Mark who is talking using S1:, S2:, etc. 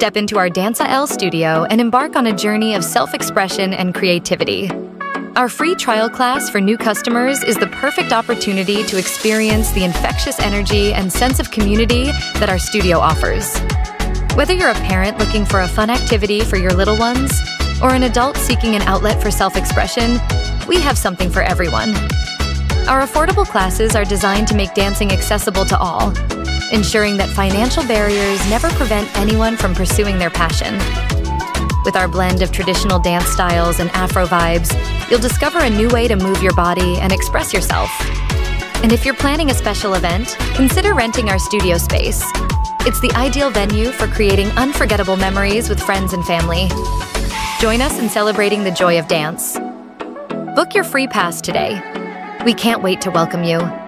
S1: Step into our Dance AL studio and embark on a journey of self expression and creativity. Our free trial class for new customers is the perfect opportunity to experience the infectious energy and sense of community that our studio offers. Whether you're a parent looking for a fun activity for your little ones, or an adult seeking an outlet for self expression, we have something for everyone. Our affordable classes are designed to make dancing accessible to all, ensuring that financial barriers never prevent anyone from pursuing their passion. With our blend of traditional dance styles and Afro vibes, you'll discover a new way to move your body and express yourself. And if you're planning a special event, consider renting our studio space. It's the ideal venue for creating unforgettable memories with friends and family. Join us in celebrating the joy of dance. Book your free pass today. We can't wait to welcome you.